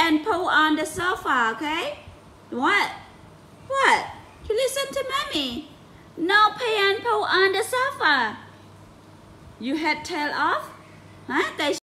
and pull on the sofa, okay? What? What? You listen to mommy. No pay and pull on the sofa. You had tail off?